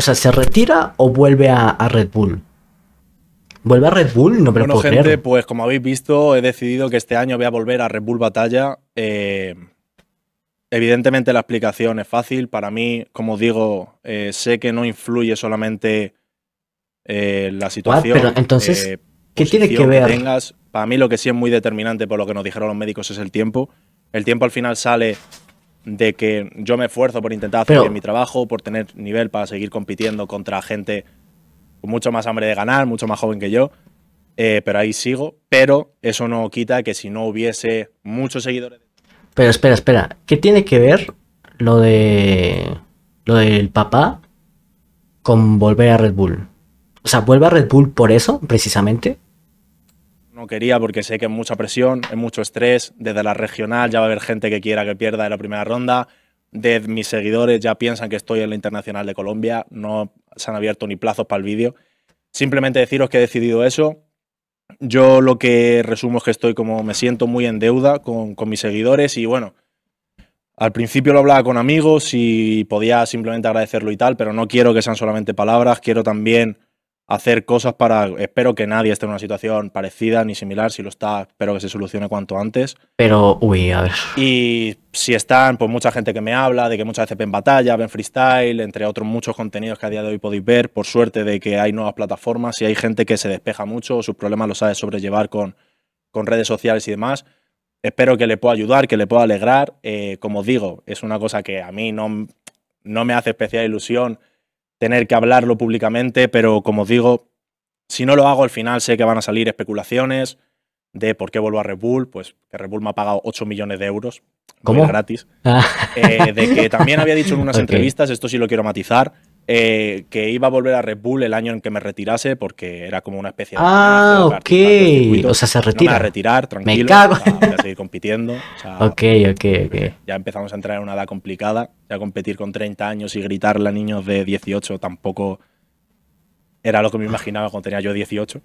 O sea, ¿se retira o vuelve a, a Red Bull? ¿Vuelve a Red Bull? No me lo Bueno, puedo gente, creer. pues como habéis visto, he decidido que este año voy a volver a Red Bull Batalla. Eh, evidentemente la explicación es fácil. Para mí, como digo, eh, sé que no influye solamente eh, la situación. Pero entonces, ¿qué tiene que ver? tengas. Para mí lo que sí es muy determinante por lo que nos dijeron los médicos es el tiempo. El tiempo al final sale de que yo me esfuerzo por intentar hacer Pero- bien mi trabajo, por tener nivel para seguir compitiendo contra gente con mucho más hambre de ganar, mucho más joven que yo. Eh, pero ahí sigo. Pero eso no quita que si no hubiese muchos seguidores. Pero espera, espera. ¿Qué tiene que ver lo de. lo del papá con volver a Red Bull? O sea, ¿vuelve a Red Bull por eso, precisamente? No quería porque sé que es mucha presión, es mucho estrés. Desde la regional ya va a haber gente que quiera que pierda en la primera ronda. De mis seguidores ya piensan que estoy en la internacional de Colombia. No se han abierto ni plazos para el vídeo. Simplemente deciros que he decidido eso. Yo lo que resumo es que estoy como me siento muy en deuda con, con mis seguidores y bueno, al principio lo hablaba con amigos y podía simplemente agradecerlo y tal, pero no quiero que sean solamente palabras, quiero también hacer cosas para, espero que nadie esté en una situación parecida ni similar, si lo está, espero que se solucione cuanto antes. Pero, uy, a ver. Y si están, pues mucha gente que me habla de que muchas veces ven batalla, ven freestyle, entre otros muchos contenidos que a día de hoy podéis ver, por suerte de que hay nuevas plataformas y hay gente que se despeja mucho, sus problemas los sabe sobrellevar con, con redes sociales y demás. Espero que le pueda ayudar, que le pueda alegrar. Eh, como os digo, es una cosa que a mí no, no me hace especial ilusión tener que hablarlo públicamente, pero como os digo, si no lo hago al final sé que van a salir especulaciones de por qué vuelvo a Red Bull, pues que Red Bull me ha pagado 8 millones de euros ¿Cómo? gratis. Ah, Eh, de que también había dicho en unas entrevistas, esto sí lo quiero matizar, eh, que iba a volver a Red Bull el año en que me retirase porque era como una especie de... Ah, o ok. O sea, se No me retira. a retirar, tranquilo. cago. o sea, voy a seguir compitiendo. o sea, ok, ok, ok. ya empezamos a entrar en una edad complicada. Ya competir con 30 años y gritarle a niños de 18 tampoco era lo que me imaginaba cuando tenía yo 18.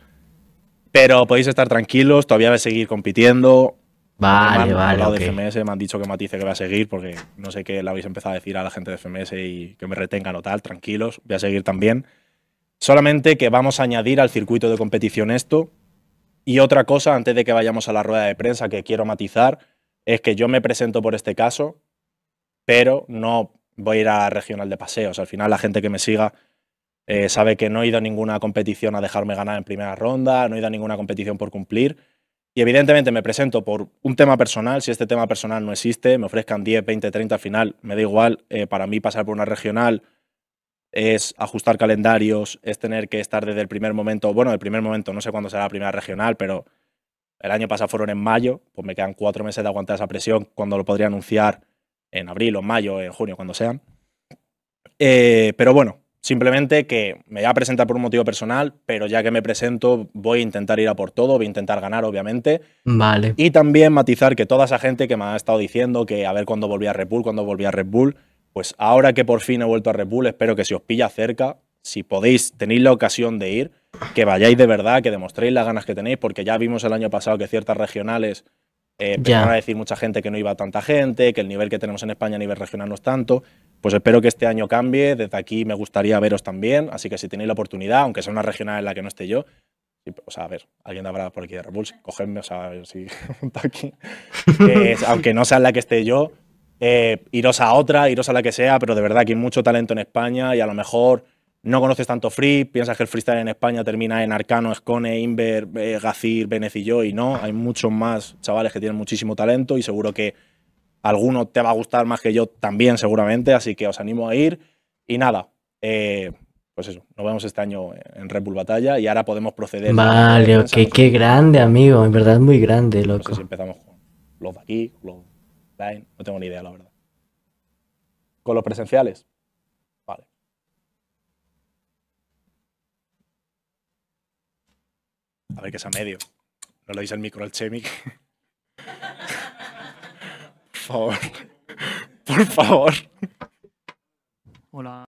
Pero podéis estar tranquilos, todavía voy a seguir compitiendo. Me Vale, han vale, hablado ok. de FMS, me han dicho que matice que voy a seguir porque no sé qué le habéis empezado a decir a la gente de FMS y que me retengan o tal. Tranquilos, voy a seguir también. Solamente que vamos a añadir al circuito de competición esto. Y otra cosa, antes de que vayamos a la rueda de prensa, que quiero matizar, es que yo me presento por este caso, pero no voy a ir a regional de paseos. Al final, la gente que me siga eh, sabe que no he ido a ninguna competición a dejarme ganar en primera ronda, no he ido a ninguna competición por cumplir. Y evidentemente me presento por un tema personal. Si este tema personal no existe, me ofrezcan 10, 20, 30 al final, me da igual. Eh, para mí pasar por una regional es ajustar calendarios, es tener que estar desde el primer momento, bueno, el primer momento, no sé cuándo será la primera regional, pero el año pasado fueron en mayo, pues me quedan cuatro meses de aguantar esa presión cuando lo podría anunciar en abril o en mayo, en junio, cuando sean. Eh, pero bueno, simplemente que me voy a presentar por un motivo personal, pero ya que me presento voy a intentar ir a por todo, voy a intentar ganar, obviamente. Vale. Y también matizar que toda esa gente que me ha estado diciendo que a ver cuándo volví a Red Bull, cuándo volví a Red Bull, pues ahora que por fin he vuelto a Red Bull, espero que si os pilla cerca, si podéis, tenéis la ocasión de ir, que vayáis de verdad, que demostréis las ganas que tenéis, porque ya vimos el año pasado que ciertas regionales eh, empezaron Ya. a decir mucha gente que no iba tanta gente, que el nivel que tenemos en España a nivel regional no es tanto. Pues espero que este año cambie. Desde aquí me gustaría veros también. Así que si tenéis la oportunidad, aunque sea una regional en la que no esté yo, o sea, a ver, alguien habrá por aquí de Red Bull, cogedme, o sea, a ver si aquí. Eh, aunque no sea en la que esté yo, eh, iros a otra, iros a la que sea, pero de verdad que hay mucho talento en España y a lo mejor no conoces tanto free, piensas que el freestyle en España termina en Arcano, Escone, Inver, eh, Gacir, Benez y yo, y no, hay muchos más chavales que tienen muchísimo talento y seguro que alguno te va a gustar más que yo también, seguramente, así que os animo a ir. Y nada, eh, pues eso, nos vemos este año en Red Bull Batalla y ahora podemos proceder. Vale, ok. Qué grande, amigo. En verdad, muy grande, no sé loco. si empezamos con los de aquí, los de line, no tengo ni idea, la verdad. ¿Con los presenciales? Vale. A ver que es a medio. No le deis el micro al Chemic. Por favor. Por favor. Hola.